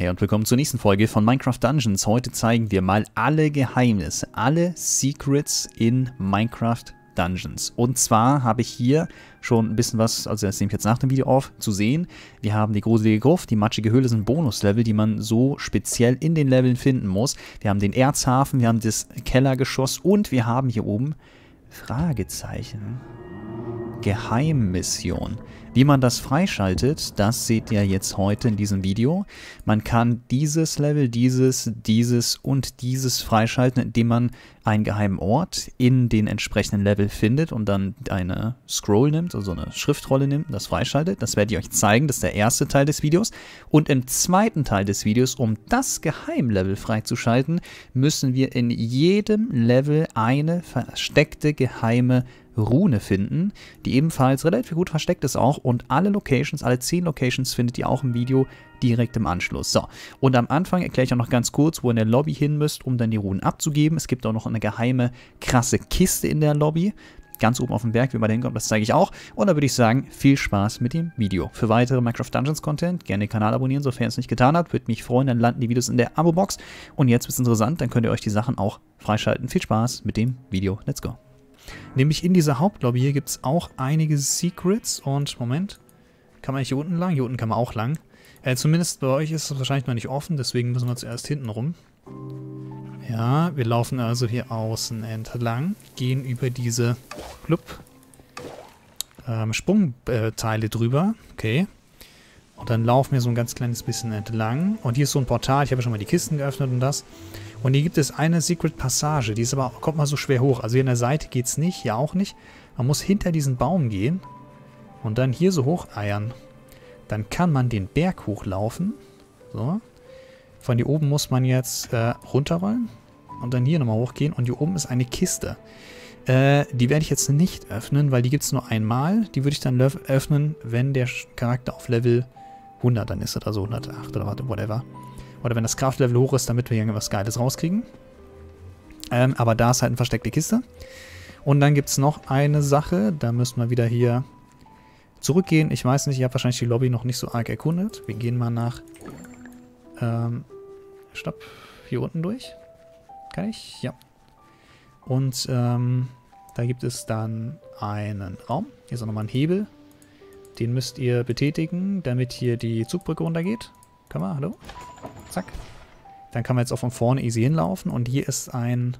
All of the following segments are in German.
Hey und willkommen zur nächsten Folge von Minecraft Dungeons. Heute zeigen wir mal alle Geheimnisse, alle Secrets in Minecraft Dungeons. Und zwar habe ich hier schon ein bisschen was, also das nehme ich jetzt nach dem Video auf, zu sehen. Wir haben die gruselige Gruft, die matschige Höhle sind Bonuslevel, die man so speziell in den Leveln finden muss. Wir haben den Erzhafen, wir haben das Kellergeschoss und wir haben hier oben Fragezeichen. Geheimmission. Wie man das freischaltet, das seht ihr jetzt heute in diesem Video. Man kann dieses Level, dieses, dieses und dieses freischalten, indem man einen geheimen Ort in den entsprechenden Level findet und dann eine Scroll nimmt, also eine Schriftrolle nimmt und das freischaltet. Das werde ich euch zeigen, das ist der erste Teil des Videos. Und im zweiten Teil des Videos, um das Geheimlevel freizuschalten, müssen wir in jedem Level eine versteckte geheime Rune finden, die ebenfalls relativ gut versteckt ist auch und alle Locations, alle 10 Locations findet ihr auch im Video direkt im Anschluss. So, und am Anfang erkläre ich auch noch ganz kurz, wo ihr in der Lobby hin müsst, um dann die Runen abzugeben. Es gibt auch noch eine geheime, krasse Kiste in der Lobby. Ganz oben auf dem Berg, wie man da hinkommt, das zeige ich auch. Und da würde ich sagen, viel Spaß mit dem Video. Für weitere Minecraft Dungeons Content gerne den Kanal abonnieren, sofern ihr es nicht getan habt. Würde mich freuen, dann landen die Videos in der Abo-Box. Und jetzt wird es interessant, dann könnt ihr euch die Sachen auch freischalten. Viel Spaß mit dem Video. Let's go. Nämlich in dieser Hauptlobby hier gibt es auch einige Secrets. Und, Moment, kann man hier unten lang? Hier unten kann man auch lang. Äh, zumindest bei euch ist es wahrscheinlich noch nicht offen, deswegen müssen wir zuerst hinten rum. Ja, wir laufen also hier außen entlang, gehen über diese ähm, Sprungteile drüber. Okay. Und dann laufen wir so ein ganz kleines bisschen entlang. Und hier ist so ein Portal. Ich habe schon mal die Kisten geöffnet und das. Und hier gibt es eine Secret Passage. Die ist aber, kommt mal so schwer hoch. Also hier an der Seite geht es nicht, hier auch nicht. Man muss hinter diesen Baum gehen und dann hier so hoch eiern. Dann kann man den Berg hochlaufen. So. Von hier oben muss man jetzt äh, runterrollen und dann hier nochmal hochgehen. Und hier oben ist eine Kiste. Äh, die werde ich jetzt nicht öffnen, weil die gibt es nur einmal. Die würde ich dann öffnen, wenn der Charakter auf Level 100 dann ist oder so, 108 oder whatever. Oder wenn das Kraftlevel hoch ist, damit wir irgendwas Geiles rauskriegen. Ähm, aber da ist halt eine versteckte Kiste. Und dann gibt es noch eine Sache, da müssen wir wieder hier zurückgehen. Ich weiß nicht, ich habe wahrscheinlich die Lobby noch nicht so arg erkundet. Wir gehen mal nach... Ähm, stopp, hier unten durch. Kann ich? Ja. Und ähm, da gibt es dann einen Raum. Hier ist auch nochmal ein Hebel. Den müsst ihr betätigen, damit hier die Zugbrücke runtergeht. Kann man? Hallo? Zack. Dann kann man jetzt auch von vorne easy hinlaufen. Und hier ist ein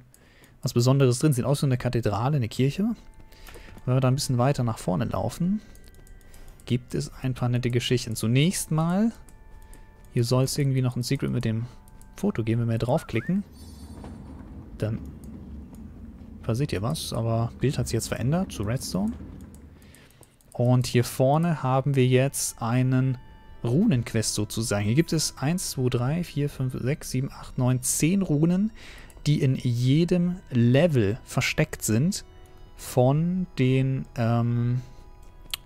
was Besonderes drin. Sieht aus wie eine Kathedrale, eine Kirche. Wenn wir da ein bisschen weiter nach vorne laufen, gibt es ein paar nette Geschichten. Zunächst mal, hier soll es irgendwie noch ein Secret mit dem Foto geben. Wenn wir draufklicken, dann passiert hier was. Aber Bild hat sich jetzt verändert zu Redstone. Und hier vorne haben wir jetzt einen Runenquest sozusagen. Hier gibt es 1, 2, 3, 4, 5, 6, 7, 8, 9, 10 Runen, die in jedem Level versteckt sind von den, ähm,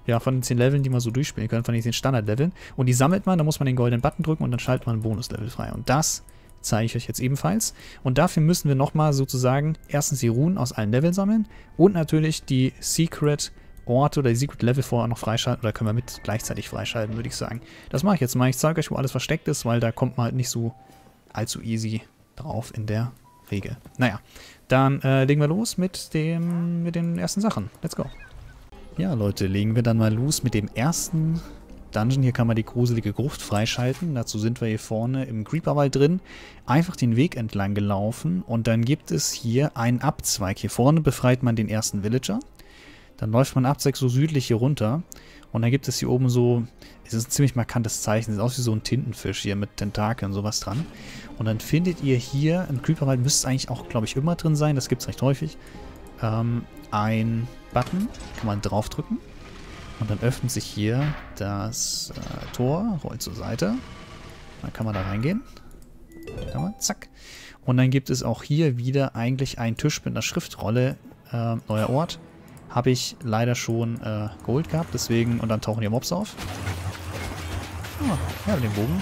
ja, von den 10 Leveln, die man so durchspielen kann, von den 10 Standardleveln. Und die sammelt man, da muss man den goldenen Button drücken und dann schaltet man ein Bonuslevel frei. Und das zeige ich euch jetzt ebenfalls. Und dafür müssen wir nochmal sozusagen erstens die Runen aus allen Leveln sammeln und natürlich die Secret Orte oder die Secret Level vorher noch freischalten oder können wir mit gleichzeitig freischalten, würde ich sagen. Das mache ich jetzt mal. Ich zeige euch, wo alles versteckt ist, weil da kommt man halt nicht so allzu easy drauf in der Regel. Naja, dann äh, legen wir los mit, dem, mit den ersten Sachen. Let's go. Ja, Leute, legen wir dann mal los mit dem ersten Dungeon. Hier kann man die gruselige Gruft freischalten. Dazu sind wir hier vorne im Creeperwald drin. Einfach den Weg entlang gelaufen und dann gibt es hier einen Abzweig. Hier vorne befreit man den ersten Villager. Dann läuft man ab 6 so südlich hier runter. Und dann gibt es hier oben so, es ist ein ziemlich markantes Zeichen, sieht aus wie so ein Tintenfisch hier mit Tentakeln und sowas dran. Und dann findet ihr hier, im Creeperwald müsste es eigentlich auch, glaube ich, immer drin sein, das gibt es recht häufig, ähm, ein Button, kann man draufdrücken. Und dann öffnet sich hier das äh, Tor, rollt zur Seite. Dann kann man da reingehen. Kann man, zack. Und dann gibt es auch hier wieder eigentlich einen Tisch mit einer Schriftrolle, äh, neuer Ort habe ich leider schon äh, geholt gehabt, deswegen, und dann tauchen hier Mobs auf. Ah, ja, den Bogen.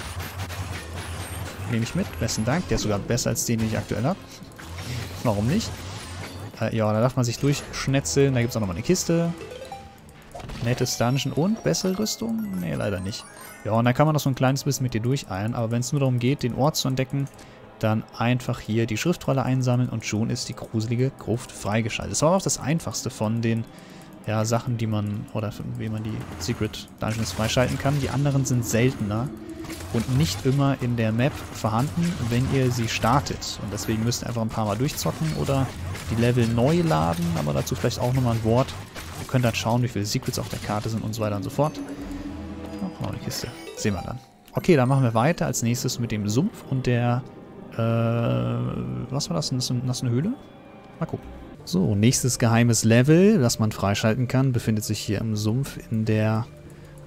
Nehme ich mit, besten Dank. Der ist sogar besser als den, den ich aktuell habe. Warum nicht? Äh, ja, da darf man sich durchschnetzeln. Da gibt es auch nochmal eine Kiste. Nettes Dungeon und bessere Rüstung? Nee, leider nicht. Ja, und dann kann man noch so ein kleines bisschen mit dir durcheilen, aber wenn es nur darum geht, den Ort zu entdecken, dann einfach hier die Schriftrolle einsammeln und schon ist die gruselige Gruft freigeschaltet. Das war auch das einfachste von den ja, Sachen, die man, oder wie man die Secret Dungeons freischalten kann. Die anderen sind seltener und nicht immer in der Map vorhanden, wenn ihr sie startet. Und deswegen müsst ihr einfach ein paar Mal durchzocken oder die Level neu laden, aber dazu vielleicht auch nochmal ein Wort. Ihr könnt dann schauen, wie viele Secrets auf der Karte sind und so weiter und so fort. Oh, eine Kiste. Sehen wir dann. Okay, dann machen wir weiter als nächstes mit dem Sumpf und der äh, was war das? Das ist eine Höhle? Mal gucken. So, nächstes geheimes Level, das man freischalten kann, befindet sich hier im Sumpf in der,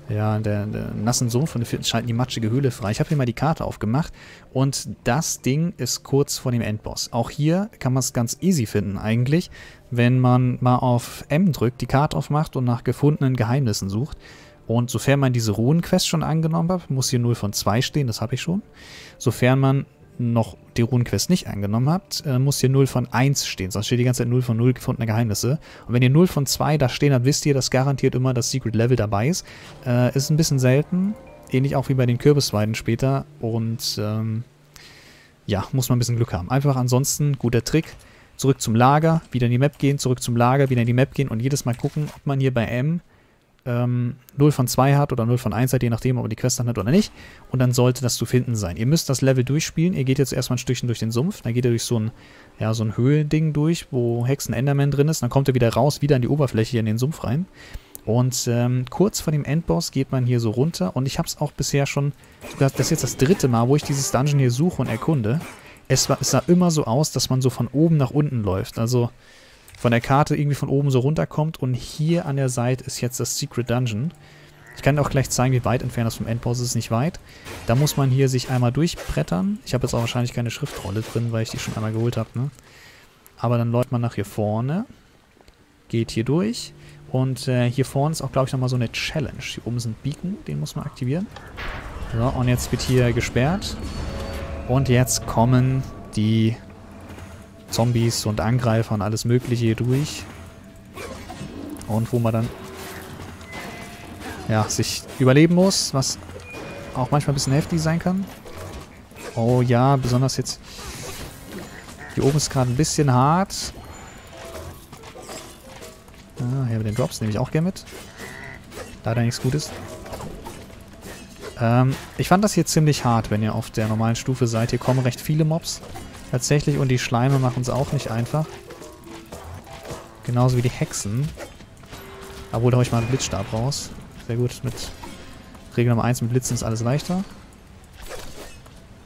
ja, der, der nassen Sumpf und schalten die matschige Höhle frei. Ich habe hier mal die Karte aufgemacht und das Ding ist kurz vor dem Endboss. Auch hier kann man es ganz easy finden eigentlich, wenn man mal auf M drückt, die Karte aufmacht und nach gefundenen Geheimnissen sucht. Und sofern man diese Ruhenquest schon angenommen hat, muss hier 0 von 2 stehen, das habe ich schon. Sofern man noch die Runenquest nicht angenommen habt, äh, muss hier 0 von 1 stehen. Sonst steht die ganze Zeit 0 von 0 gefundene Geheimnisse. Und wenn ihr 0 von 2 da stehen habt, wisst ihr, dass garantiert immer das Secret Level dabei ist. Äh, ist ein bisschen selten. Ähnlich auch wie bei den Kürbisweiden später. Und ähm, ja, muss man ein bisschen Glück haben. Einfach ansonsten guter Trick. Zurück zum Lager, wieder in die Map gehen, zurück zum Lager, wieder in die Map gehen und jedes Mal gucken, ob man hier bei M ähm, 0 von 2 hat oder 0 von 1 hat, je nachdem, ob man die Quest dann hat oder nicht. Und dann sollte das zu finden sein. Ihr müsst das Level durchspielen. Ihr geht jetzt erstmal ein Stückchen durch den Sumpf. Dann geht ihr durch so ein, ja, so ein Höhlending durch, wo Hexen Enderman drin ist. Dann kommt ihr wieder raus, wieder an die Oberfläche hier in den Sumpf rein. Und ähm, kurz vor dem Endboss geht man hier so runter. Und ich habe es auch bisher schon, das ist jetzt das dritte Mal, wo ich dieses Dungeon hier suche und erkunde. Es, war, es sah immer so aus, dass man so von oben nach unten läuft. Also von der Karte irgendwie von oben so runterkommt und hier an der Seite ist jetzt das Secret Dungeon. Ich kann auch gleich zeigen, wie weit entfernt das vom Endboss ist, nicht weit. Da muss man hier sich einmal durchbrettern. Ich habe jetzt auch wahrscheinlich keine Schriftrolle drin, weil ich die schon einmal geholt habe. Ne? Aber dann läuft man nach hier vorne, geht hier durch und äh, hier vorne ist auch, glaube ich, nochmal so eine Challenge. Hier oben sind Beacon, den muss man aktivieren. So, und jetzt wird hier gesperrt. Und jetzt kommen die Zombies und Angreifer und alles mögliche hier durch. Und wo man dann ja, sich überleben muss, was auch manchmal ein bisschen heftig sein kann. Oh ja, besonders jetzt hier oben ist gerade ein bisschen hart. Ah, hier mit den Drops nehme ich auch gerne mit. Leider nichts Gutes. Ähm, ich fand das hier ziemlich hart, wenn ihr auf der normalen Stufe seid. Hier kommen recht viele Mobs. Tatsächlich, und die Schleime machen es auch nicht einfach. Genauso wie die Hexen. Obwohl, da hole ich mal einen Blitzstab raus. Sehr gut, mit Regel Nummer 1 mit Blitzen ist alles leichter.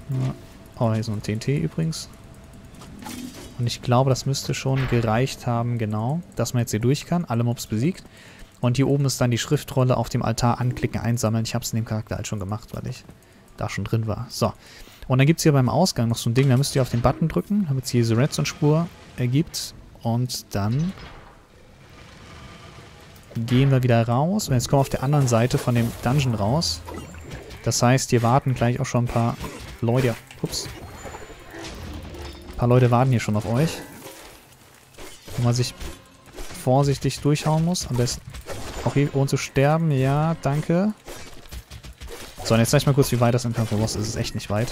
Ja. Oh, hier ist noch ein TNT übrigens. Und ich glaube, das müsste schon gereicht haben, genau, dass man jetzt hier durch kann. Alle Mobs besiegt. Und hier oben ist dann die Schriftrolle auf dem Altar anklicken, einsammeln. Ich habe es in dem Charakter halt schon gemacht, weil ich da schon drin war. So. Und dann gibt es hier beim Ausgang noch so ein Ding, da müsst ihr auf den Button drücken, damit es hier diese Redstone-Spur ergibt. Und dann gehen wir wieder raus. Und jetzt kommen wir auf der anderen Seite von dem Dungeon raus. Das heißt, hier warten gleich auch schon ein paar Leute. Ups. Ein paar Leute warten hier schon auf euch. Wo man sich vorsichtig durchhauen muss. Am besten auch hier ohne zu sterben. Ja, danke. So, und jetzt zeige ich mal kurz, wie weit das entfernt vom Boss ist. Es ist echt nicht weit.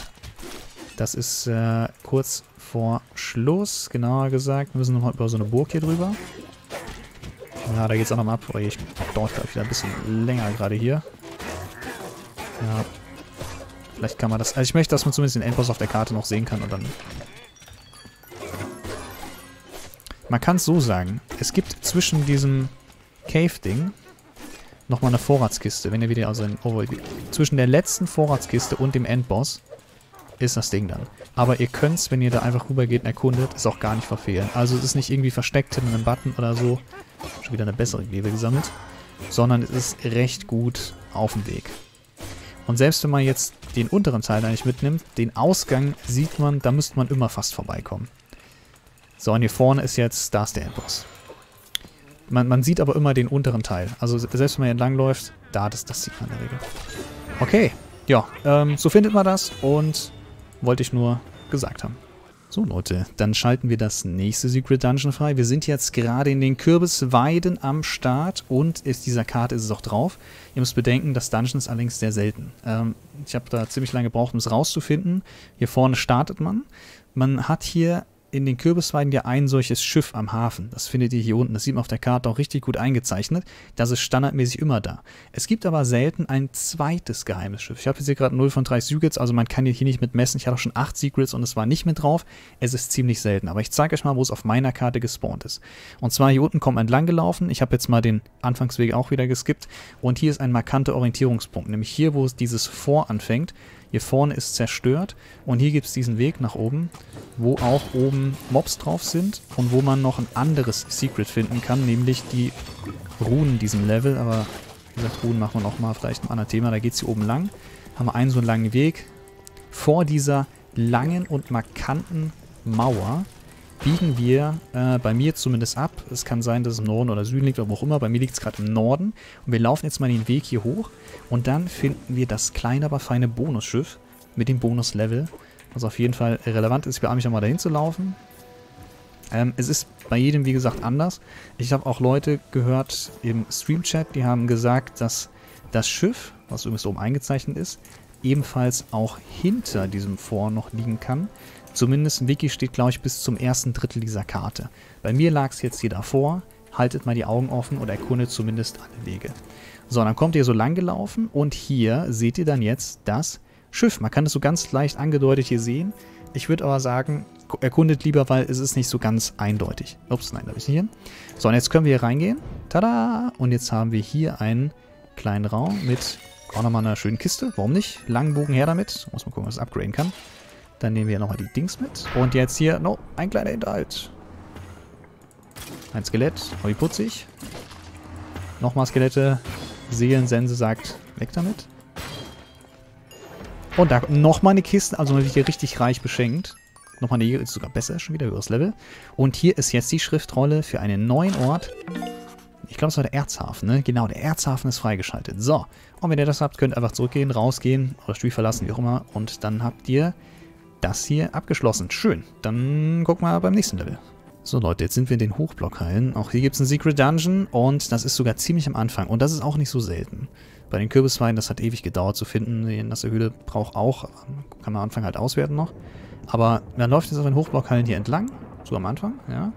Das ist äh, kurz vor Schluss, genauer gesagt. Wir müssen nochmal über so eine Burg hier drüber. Ja, da geht es auch nochmal ab. Oh, ich dauert glaube ich wieder ein bisschen länger gerade hier. Ja. Vielleicht kann man das... Also ich möchte, dass man zumindest den Endboss auf der Karte noch sehen kann und dann... Man kann es so sagen. Es gibt zwischen diesem Cave-Ding nochmal eine Vorratskiste. Wenn ihr wieder also in, oh, zwischen der letzten Vorratskiste und dem Endboss ist das Ding dann. Aber ihr könnt es, wenn ihr da einfach rübergeht und erkundet, es auch gar nicht verfehlen. Also es ist nicht irgendwie versteckt hinter einem Button oder so. Schon wieder eine bessere Glewe gesammelt. Sondern es ist recht gut auf dem Weg. Und selbst wenn man jetzt den unteren Teil nicht mitnimmt, den Ausgang sieht man, da müsste man immer fast vorbeikommen. So, und hier vorne ist jetzt, da ist der Endboss. Man, man sieht aber immer den unteren Teil. Also selbst wenn man hier entlang läuft, da, das, das sieht man in der Regel. Okay, ja, ähm, so findet man das und wollte ich nur gesagt haben. So Leute, dann schalten wir das nächste Secret Dungeon frei. Wir sind jetzt gerade in den Kürbisweiden am Start und ist dieser Karte ist es auch drauf. Ihr müsst bedenken, das Dungeon ist allerdings sehr selten. Ähm, ich habe da ziemlich lange gebraucht, um es rauszufinden. Hier vorne startet man. Man hat hier in den Kürbisweiden ja ein solches Schiff am Hafen. Das findet ihr hier unten. Das sieht man auf der Karte auch richtig gut eingezeichnet. Das ist standardmäßig immer da. Es gibt aber selten ein zweites geheimes Schiff. Ich habe jetzt hier gerade 0 von 3 Secrets, also man kann hier nicht mit messen. Ich hatte auch schon 8 Secrets und es war nicht mit drauf. Es ist ziemlich selten. Aber ich zeige euch mal, wo es auf meiner Karte gespawnt ist. Und zwar hier unten kommt entlang gelaufen. Ich habe jetzt mal den Anfangsweg auch wieder geskippt. Und hier ist ein markanter Orientierungspunkt. Nämlich hier, wo es dieses Vor anfängt. Hier vorne ist zerstört und hier gibt es diesen Weg nach oben, wo auch oben Mobs drauf sind und wo man noch ein anderes Secret finden kann, nämlich die Runen diesem Level. Aber wie gesagt, Runen machen wir nochmal vielleicht ein anderes Thema. Da geht es hier oben lang. Haben wir einen so einen langen Weg. Vor dieser langen und markanten Mauer biegen wir äh, bei mir zumindest ab. Es kann sein, dass es im Norden oder Süden liegt oder wo auch immer. Bei mir liegt es gerade im Norden. Und wir laufen jetzt mal den Weg hier hoch. Und dann finden wir das kleine, aber feine Bonusschiff mit dem Bonuslevel. Was auf jeden Fall relevant ist. Ich beeile mich nochmal dahin zu laufen. Ähm, es ist bei jedem, wie gesagt, anders. Ich habe auch Leute gehört im Stream-Chat, die haben gesagt, dass das Schiff, was übrigens oben eingezeichnet ist, ebenfalls auch hinter diesem Vor noch liegen kann. Zumindest im Wiki steht, glaube ich, bis zum ersten Drittel dieser Karte. Bei mir lag es jetzt hier davor. Haltet mal die Augen offen und erkundet zumindest alle Wege. So, dann kommt ihr so lang gelaufen und hier seht ihr dann jetzt das Schiff. Man kann es so ganz leicht angedeutet hier sehen. Ich würde aber sagen, erkundet lieber, weil es ist nicht so ganz eindeutig. Ups, nein, da bin ich nicht hin. So, und jetzt können wir hier reingehen. Tada! Und jetzt haben wir hier einen kleinen Raum mit auch nochmal einer schönen Kiste. Warum nicht? Langen Bogen her damit. Muss man gucken, was es upgraden kann. Dann nehmen wir nochmal die Dings mit. Und jetzt hier, no, ein kleiner Hinterhalt. Ein Skelett. Oh, wie putzig. Nochmal Skelette. Seelensense sagt, weg damit. Und da nochmal eine Kiste, also man wird hier richtig reich beschenkt. Nochmal eine, ist sogar besser, schon wieder höheres Level. Und hier ist jetzt die Schriftrolle für einen neuen Ort. Ich glaube, es war der Erzhafen, ne? Genau, der Erzhafen ist freigeschaltet. So, und wenn ihr das habt, könnt ihr einfach zurückgehen, rausgehen oder Spiel verlassen, wie auch immer. Und dann habt ihr das hier abgeschlossen. Schön. Dann gucken wir beim nächsten Level. So Leute, jetzt sind wir in den Hochblockhallen. Auch hier gibt es einen Secret Dungeon und das ist sogar ziemlich am Anfang. Und das ist auch nicht so selten. Bei den Kürbisweinen, das hat ewig gedauert zu finden. Die nasse Höhle braucht auch, kann man am Anfang halt auswerten noch. Aber man läuft jetzt auf den Hochblockhallen hier entlang, so am Anfang, ja.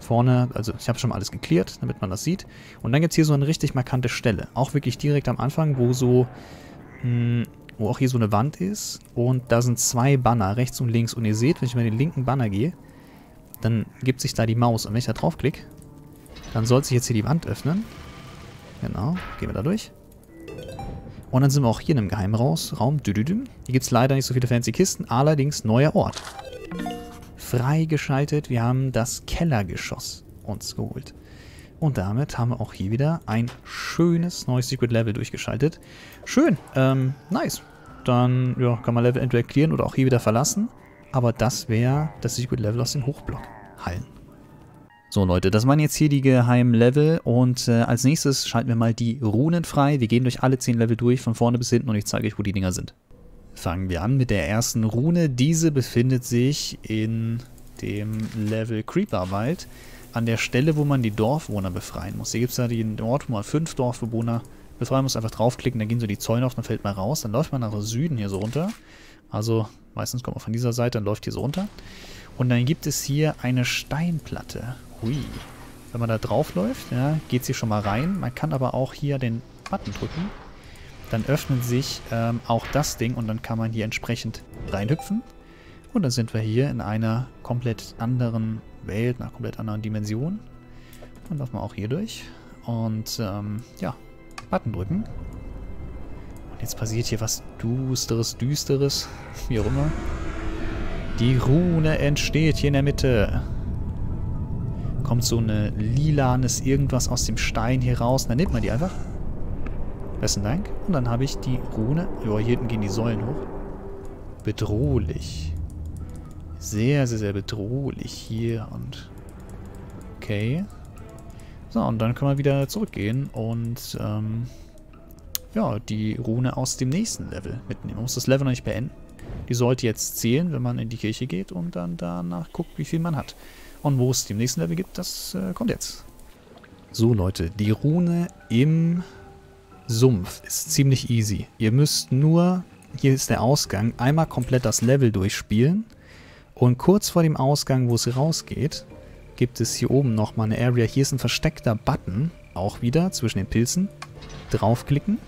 Vorne, also ich habe schon mal alles geklärt, damit man das sieht. Und dann gibt es hier so eine richtig markante Stelle. Auch wirklich direkt am Anfang, wo so mh, hm, wo auch hier so eine Wand ist. Und da sind zwei Banner, rechts und links. Und ihr seht, wenn ich mal den linken Banner gehe, dann gibt sich da die Maus. Und wenn ich da draufklicke, dann soll sich jetzt hier die Wand öffnen. Genau, gehen wir da durch. Und dann sind wir auch hier in einem Geheimraum. Hier gibt es leider nicht so viele fancy Kisten, allerdings neuer Ort. Freigeschaltet. Wir haben das Kellergeschoss uns geholt. Und damit haben wir auch hier wieder ein schönes neues Secret Level durchgeschaltet. Schön, ähm, nice. Dann ja, kann man Level entweder clearen oder auch hier wieder verlassen. Aber das wäre das Secret Level aus den Hochblock-Hallen. So Leute, das waren jetzt hier die geheimen Level und äh, als nächstes schalten wir mal die Runen frei. Wir gehen durch alle 10 Level durch, von vorne bis hinten und ich zeige euch, wo die Dinger sind. Fangen wir an mit der ersten Rune. Diese befindet sich in dem Level Creeperwald an der Stelle, wo man die Dorfbewohner befreien muss. Hier gibt es ja den Ort, wo man fünf Dorfbewohner befreien muss. Einfach draufklicken, dann gehen so die Zäune auf, dann fällt man raus. Dann läuft man nach Süden hier so runter. Also meistens kommt man von dieser Seite, dann läuft hier so runter. Und dann gibt es hier eine Steinplatte. Hui. Wenn man da drauf läuft, ja, geht sie schon mal rein. Man kann aber auch hier den Button drücken. Dann öffnet sich ähm, auch das Ding und dann kann man hier entsprechend reinhüpfen. Und dann sind wir hier in einer komplett anderen Welt, einer komplett anderen Dimension. Dann laufen wir auch hier durch. Und ähm, ja, Button drücken. Und jetzt passiert hier was Dusteres, Düsteres, wie auch immer. Die Rune entsteht hier in der Mitte. Kommt so eine lilanes irgendwas aus dem Stein hier raus. Dann nimmt man die einfach. Besten Dank. Und dann habe ich die Rune. Ja, hier hinten gehen die Säulen hoch. Bedrohlich. Sehr, sehr, sehr bedrohlich hier und... Okay. So, und dann können wir wieder zurückgehen und, ähm, ja, die Rune aus dem nächsten Level mitnehmen. Man muss das Level noch nicht beenden. Die sollte jetzt zählen, wenn man in die Kirche geht und dann danach guckt, wie viel man hat. Und wo es dem nächsten Level gibt, das äh, kommt jetzt. So Leute, die Rune im Sumpf ist ziemlich easy. Ihr müsst nur, hier ist der Ausgang, einmal komplett das Level durchspielen. Und kurz vor dem Ausgang, wo es rausgeht, gibt es hier oben nochmal eine Area. Hier ist ein versteckter Button, auch wieder zwischen den Pilzen. Draufklicken.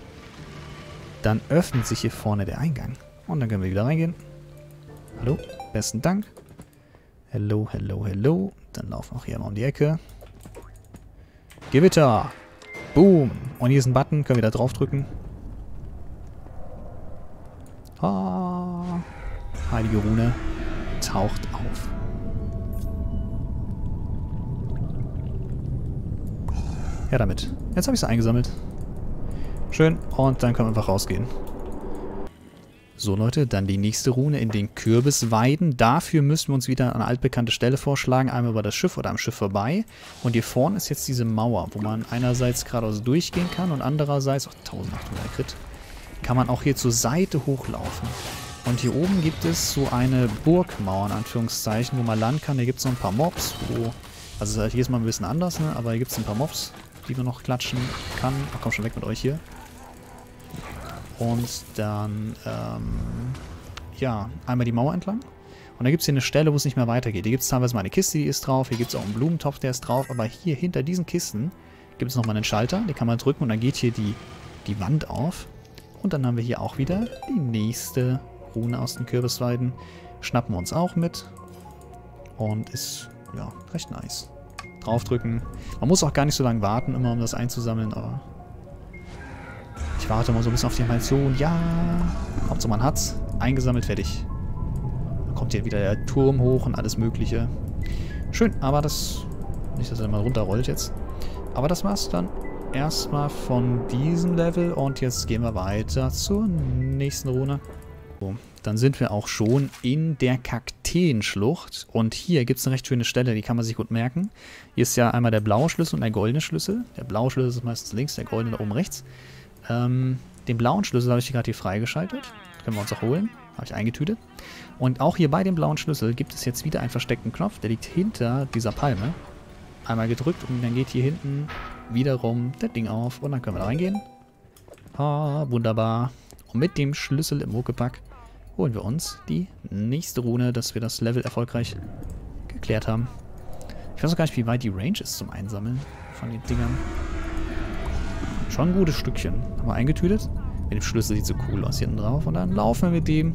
Dann öffnet sich hier vorne der Eingang. Und dann können wir wieder reingehen. Hallo, besten Dank. Hello, hello, hello. Dann laufen wir auch hier mal um die Ecke. Gewitter. Boom. Und hier ist ein Button. Können wir da draufdrücken. Ah. Heilige Rune taucht auf. Ja, damit. Jetzt habe ich es eingesammelt. Schön. Und dann können wir einfach rausgehen. So Leute, dann die nächste Rune in den Kürbisweiden. Dafür müssen wir uns wieder eine altbekannte Stelle vorschlagen. Einmal über das Schiff oder am Schiff vorbei. Und hier vorne ist jetzt diese Mauer, wo man einerseits geradeaus durchgehen kann und andererseits, oh, 1800 Crit, kann man auch hier zur Seite hochlaufen. Und hier oben gibt es so eine Burgmauer, in Anführungszeichen, wo man landen kann. Hier gibt es noch ein paar Mobs, wo, also hier ist mal ein bisschen anders, ne? aber hier gibt es ein paar Mobs, die man noch klatschen kann. Ach komm schon weg mit euch hier. Und dann, ähm, ja, einmal die Mauer entlang. Und da gibt es hier eine Stelle, wo es nicht mehr weitergeht. Hier gibt es teilweise mal eine Kiste, die ist drauf. Hier gibt es auch einen Blumentopf, der ist drauf. Aber hier hinter diesen Kisten gibt es nochmal einen Schalter. Den kann man drücken und dann geht hier die, die Wand auf. Und dann haben wir hier auch wieder die nächste Rune aus den Kürbisweiden. Schnappen wir uns auch mit. Und ist, ja, recht nice. Draufdrücken. Man muss auch gar nicht so lange warten, immer um das einzusammeln, aber ich warte mal so ein bisschen auf die Animation. Ja, Hauptsache man hat's. Eingesammelt, fertig. Dann kommt hier wieder der Turm hoch und alles mögliche. Schön, aber das... Nicht, dass er mal runterrollt jetzt. Aber das war's dann erstmal von diesem Level. Und jetzt gehen wir weiter zur nächsten Rune. So, dann sind wir auch schon in der Kakteenschlucht. Und hier gibt es eine recht schöne Stelle, die kann man sich gut merken. Hier ist ja einmal der blaue Schlüssel und der goldene Schlüssel. Der blaue Schlüssel ist meistens links, der goldene da oben rechts. Ähm, den blauen Schlüssel habe ich gerade hier freigeschaltet. Können wir uns auch holen. Habe ich eingetütet. Und auch hier bei dem blauen Schlüssel gibt es jetzt wieder einen versteckten Knopf. Der liegt hinter dieser Palme. Einmal gedrückt und dann geht hier hinten wiederum das Ding auf. Und dann können wir da reingehen. Ah, wunderbar. Und mit dem Schlüssel im Muckepack holen wir uns die nächste Rune, dass wir das Level erfolgreich geklärt haben. Ich weiß auch gar nicht, wie weit die Range ist zum Einsammeln von den Dingern. Schon ein gutes Stückchen. Haben wir eingetütet. Mit dem Schlüssel sieht so cool aus hinten drauf. Und dann laufen wir mit dem.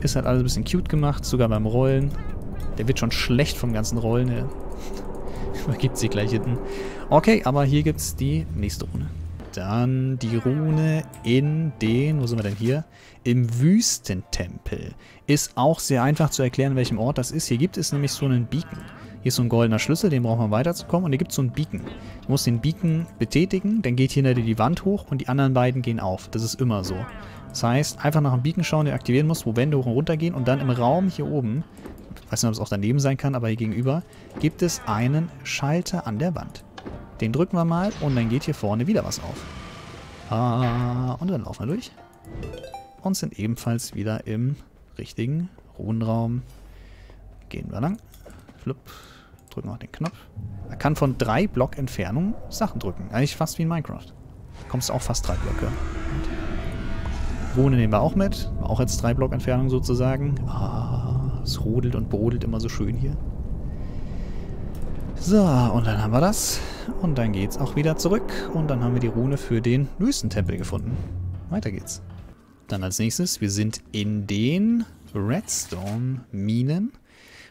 Ist halt alles ein bisschen cute gemacht, sogar beim Rollen. Der wird schon schlecht vom ganzen Rollen. Der übergibt sich gleich hinten. Okay, aber hier gibt es die nächste Rune. Dann die Rune in den, wo sind wir denn hier? Im Wüstentempel. Ist auch sehr einfach zu erklären, welchem Ort das ist. Hier gibt es nämlich so einen Beacon. Hier ist so ein goldener Schlüssel, den braucht man weiterzukommen. Und hier gibt es so einen Beacon. Du musst den Beacon betätigen, dann geht hier die Wand hoch und die anderen beiden gehen auf. Das ist immer so. Das heißt, einfach nach dem Beacon schauen, den aktivieren musst, wo Wände hoch und runter gehen und dann im Raum hier oben, ich weiß nicht, ob es auch daneben sein kann, aber hier gegenüber, gibt es einen Schalter an der Wand. Den drücken wir mal und dann geht hier vorne wieder was auf. Ah, und dann laufen wir durch. Und sind ebenfalls wieder im richtigen Runenraum. Gehen wir lang. Flupp. Drücken wir den Knopf. Er kann von drei Block Entfernung Sachen drücken. Eigentlich fast wie in Minecraft. Kommst du auch fast drei Blöcke. Rune nehmen wir auch mit. Auch jetzt drei Block Entfernung sozusagen. Ah, es rodelt und brodelt immer so schön hier. So, und dann haben wir das. Und dann geht's auch wieder zurück. Und dann haben wir die Rune für den Wüstentempel gefunden. Weiter geht's. Dann als nächstes, wir sind in den Redstone-Minen.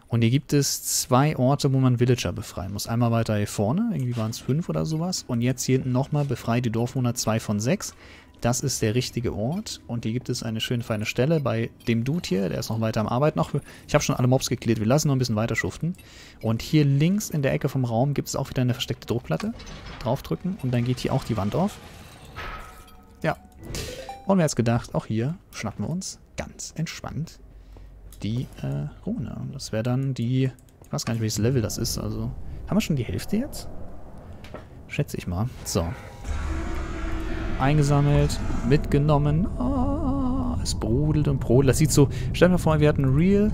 Und hier gibt es zwei Orte, wo man Villager befreien muss. Einmal weiter hier vorne, irgendwie waren es fünf oder sowas. Und jetzt hier hinten nochmal, befreit die Dorfwohner zwei von sechs. Das ist der richtige Ort. Und hier gibt es eine schöne feine Stelle bei dem Dude hier. Der ist noch weiter am Arbeiten. Ich habe schon alle Mobs geklärt. Wir lassen noch ein bisschen weiter schuften. Und hier links in der Ecke vom Raum gibt es auch wieder eine versteckte Druckplatte. Draufdrücken und dann geht hier auch die Wand auf. Ja. Und wer jetzt gedacht, auch hier schnappen wir uns ganz entspannt die äh, Rune. Das wäre dann die... Ich weiß gar nicht, welches Level das ist. Also, haben wir schon die Hälfte jetzt? Schätze ich mal. So. Eingesammelt, mitgenommen. Oh, es brodelt und brodelt. Das sieht so, stell dir mal vor, wir hatten ein Real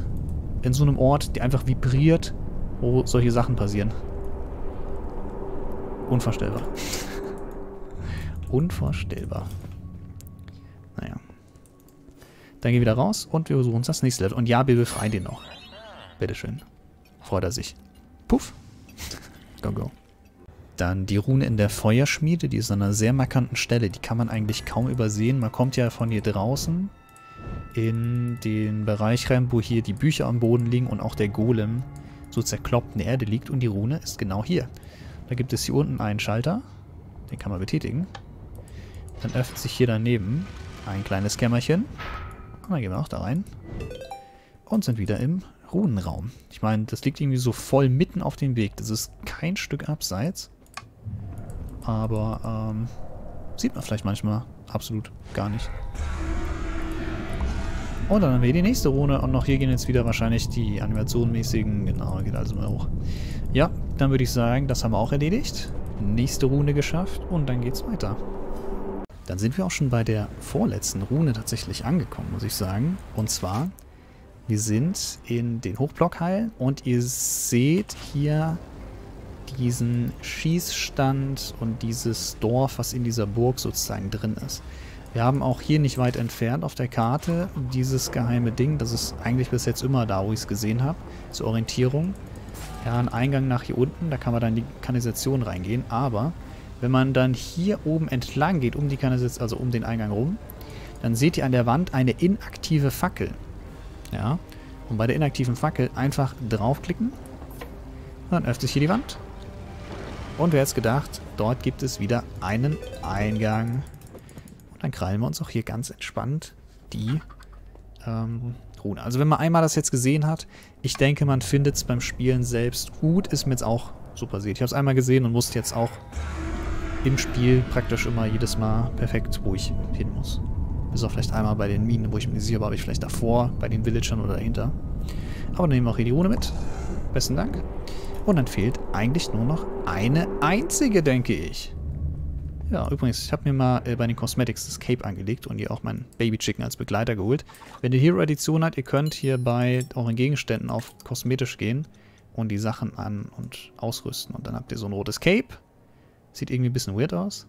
in so einem Ort, der einfach vibriert, wo solche Sachen passieren. Unvorstellbar. Unvorstellbar. Naja. Dann gehen wir wieder raus und wir versuchen uns das nächste Level. Und ja, wir befreien den noch. Bitteschön. Freut er sich. Puff. go, go. Dann die Rune in der Feuerschmiede, die ist an einer sehr markanten Stelle. Die kann man eigentlich kaum übersehen. Man kommt ja von hier draußen in den Bereich rein, wo hier die Bücher am Boden liegen und auch der Golem so zerkloppt in der Erde liegt. Und die Rune ist genau hier. Da gibt es hier unten einen Schalter. Den kann man betätigen. Dann öffnet sich hier daneben ein kleines Kämmerchen. Und dann gehen wir auch da rein. Und sind wieder im Runenraum. Ich meine, das liegt irgendwie so voll mitten auf dem Weg. Das ist kein Stück abseits. Aber ähm, sieht man vielleicht manchmal absolut gar nicht. Und dann haben wir hier die nächste Rune. Und noch hier gehen jetzt wieder wahrscheinlich die animationmäßigen. Genau, geht also mal hoch. Ja, dann würde ich sagen, das haben wir auch erledigt. Nächste Rune geschafft und dann geht's weiter. Dann sind wir auch schon bei der vorletzten Rune tatsächlich angekommen, muss ich sagen. Und zwar, wir sind in den Hochblockheil und ihr seht hier diesen Schießstand und dieses Dorf, was in dieser Burg sozusagen drin ist. Wir haben auch hier nicht weit entfernt auf der Karte dieses geheime Ding. Das ist eigentlich bis jetzt immer da, wo ich es gesehen habe, zur Orientierung. Ja, ein Eingang nach hier unten, da kann man dann in die Kanalisation reingehen. Aber wenn man dann hier oben entlang geht, um die Kanalisation, also um den Eingang rum, dann seht ihr an der Wand eine inaktive Fackel. Ja, und bei der inaktiven Fackel einfach draufklicken. Dann öffnet sich hier die Wand. Und wer hätte gedacht, dort gibt es wieder einen Eingang. Und dann krallen wir uns auch hier ganz entspannt die ähm, Rune. Also wenn man einmal das jetzt gesehen hat, ich denke, man findet es beim Spielen selbst gut. Ist mir jetzt auch super seht. Ich habe es einmal gesehen und wusste jetzt auch im Spiel praktisch immer jedes Mal perfekt, wo ich hin muss. Bis auch vielleicht einmal bei den Minen, wo ich mir sicher war, ob ich vielleicht davor, bei den Villagern oder dahinter. Aber dann nehmen wir auch hier die Rune mit. Besten Dank. Und dann fehlt eigentlich nur noch eine einzige, denke ich. Ja, übrigens, ich habe mir mal äh, bei den Cosmetics das Cape angelegt und ihr auch mein Baby Chicken als Begleiter geholt. Wenn ihr Hero-Edition habt, ihr könnt hier bei euren Gegenständen auf kosmetisch gehen und die Sachen an und ausrüsten. Und dann habt ihr so ein rotes Cape. Sieht irgendwie ein bisschen weird aus.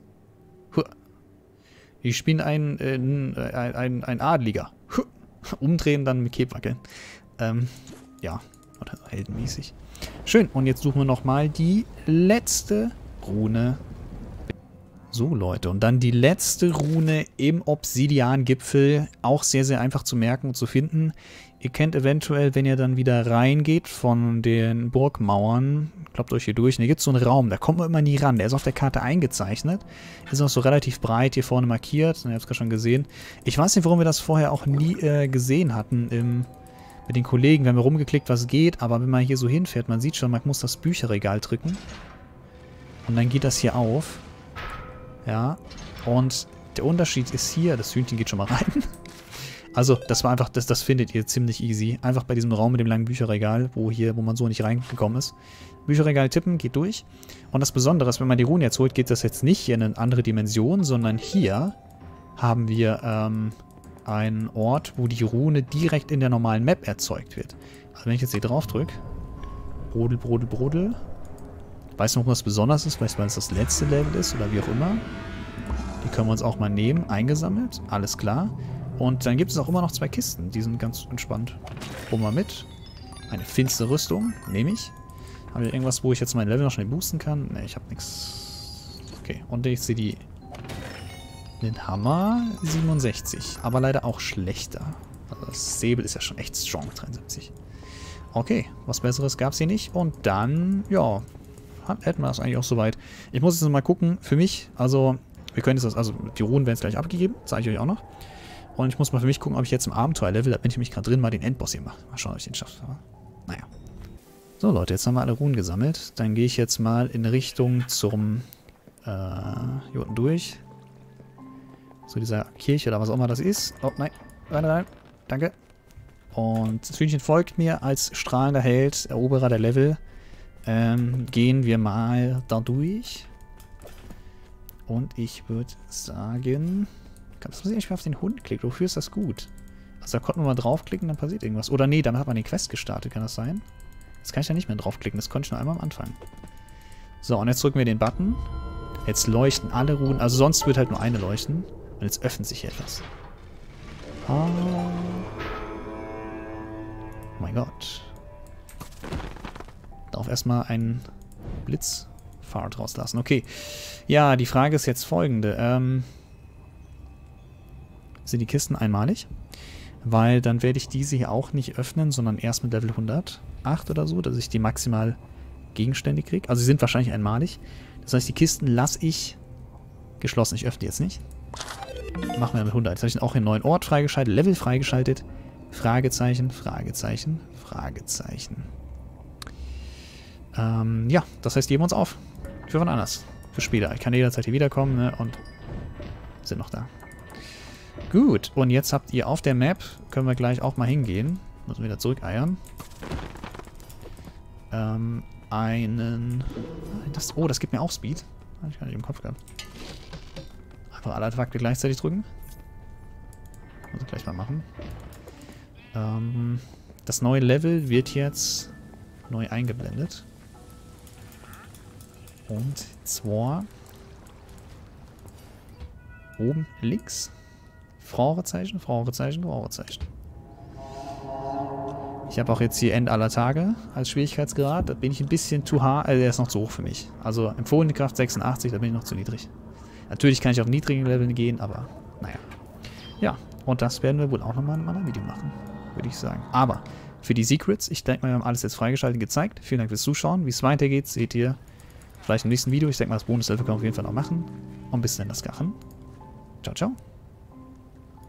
Ich bin ein, äh, ein, ein, ein Adliger. Umdrehen, dann mit Cape wackeln. Ähm, ja, oder heldenmäßig. Schön, und jetzt suchen wir nochmal die letzte Rune. So, Leute, und dann die letzte Rune im Obsidian-Gipfel. Auch sehr, sehr einfach zu merken und zu finden. Ihr kennt eventuell, wenn ihr dann wieder reingeht von den Burgmauern, klappt euch hier durch, und hier gibt es so einen Raum, da kommt man immer nie ran. Der ist auf der Karte eingezeichnet, ist auch so relativ breit hier vorne markiert, ihr habt es gerade schon gesehen. Ich weiß nicht, warum wir das vorher auch nie äh, gesehen hatten im mit den Kollegen. Wir haben rumgeklickt, was geht, aber wenn man hier so hinfährt, man sieht schon, man muss das Bücherregal drücken. Und dann geht das hier auf. Ja, und der Unterschied ist hier, das Hühnchen geht schon mal rein. Also, das war einfach, das, das findet ihr ziemlich easy. Einfach bei diesem Raum mit dem langen Bücherregal, wo hier, wo man so nicht reingekommen ist. Bücherregal tippen, geht durch. Und das Besondere ist, wenn man die Rune jetzt holt, geht das jetzt nicht hier in eine andere Dimension, sondern hier haben wir ähm, ein Ort, wo die Rune direkt in der normalen Map erzeugt wird. Also wenn ich jetzt hier drauf drücke, brodel, brodel, brodel, weiß noch, was besonders ist, vielleicht weil es das letzte Level ist oder wie auch immer. Die können wir uns auch mal nehmen, eingesammelt, alles klar. Und dann gibt es auch immer noch zwei Kisten, die sind ganz entspannt. Hol mal mit. Eine finstere Rüstung, nehme ich. Habe ich irgendwas, wo ich jetzt mein Level noch schnell boosten kann? Ne, ich habe nichts. Okay, und ich sehe die den Hammer 67, aber leider auch schlechter. Also das Säbel ist ja schon echt strong, 73. Okay, was Besseres gab es hier nicht. Und dann, ja, hätten wir das eigentlich auch soweit. Ich muss jetzt mal gucken, für mich, also, wir können jetzt das, also die Ruhen werden jetzt gleich abgegeben, zeige ich euch auch noch. Und ich muss mal für mich gucken, ob ich jetzt im Abenteuerlevel, da bin ich mich gerade drin, mal den Endboss hier mache. Mal schauen, ob ich den schaffe. naja. So Leute, jetzt haben wir alle Ruhen gesammelt. Dann gehe ich jetzt mal in Richtung zum, äh, hier unten durch. Zu dieser Kirche oder was auch immer das ist. Oh, nein. Nein, nein. Danke. Und das Hühnchen folgt mir als strahlender Held, Eroberer der Level. Ähm, gehen wir mal da durch. Und ich würde sagen... Passiert eigentlich, wenn man auf den Hund klickt? Wofür ist das gut? Also da konnte man mal draufklicken, dann passiert irgendwas. Oder nee, damit hat man den Quest gestartet, kann das sein? Jetzt kann ich da nicht mehr draufklicken, das konnte ich nur einmal am Anfang. So, und jetzt drücken wir den Button. Jetzt leuchten alle Runen, also sonst wird halt nur eine leuchten. Und jetzt öffnet sich etwas. Oh. oh mein Gott. Darf erstmal einen Blitzfahrt rauslassen. Okay. Ja, die Frage ist jetzt folgende. Ähm, sind die Kisten einmalig? Weil dann werde ich diese hier auch nicht öffnen, sondern erst mit Level 108 oder so, dass ich die maximal Gegenstände kriege. Also sie sind wahrscheinlich einmalig. Das heißt, die Kisten lasse ich geschlossen. Ich öffne jetzt nicht. Machen wir mit 100. Jetzt habe ich auch einen neuen Ort freigeschaltet, Level freigeschaltet. Fragezeichen, Fragezeichen, Fragezeichen. Ähm, ja, das heißt, geben wir uns auf. Für wann anders. Für später. Ich kann jederzeit hier wiederkommen ne, und sind noch da. Gut, und jetzt habt ihr auf der Map, können wir gleich auch mal hingehen. Müssen wir wieder zurückeiern. Ähm, einen... Das, oh, das gibt mir auch Speed. Habe ich gar nicht im Kopf gehabt. Einfach alle Artefakte gleichzeitig drücken. Ich gleich mal machen. Ähm, das neue Level wird jetzt neu eingeblendet. Und zwar oben links. Frauenzeichen, Frauenzeichen, Frauenzeichen. Ich habe auch jetzt hier End aller Tage als Schwierigkeitsgrad. Da bin ich ein bisschen zu hart, also der ist noch zu hoch für mich. Also empfohlene Kraft 86, da bin ich noch zu niedrig. Natürlich kann ich auf niedrigen Leveln gehen, aber naja. Ja, und das werden wir wohl auch nochmal in einem Video machen, würde ich sagen. Aber für die Secrets, ich denke mal, wir haben alles jetzt freigeschaltet gezeigt. Vielen Dank fürs Zuschauen. Wie es weitergeht, seht ihr vielleicht im nächsten Video. Ich denke mal, das Bonus-Level können wir auf jeden Fall noch machen. Und bis dann das Gachen. Ciao, ciao.